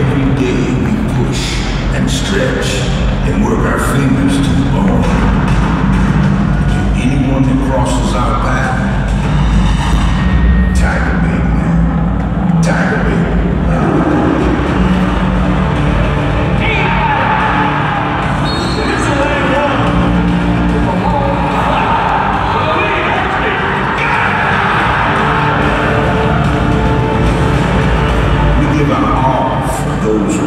Every day we push and stretch and work our fingers to the bone. To anyone who crosses our path,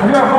Yeah.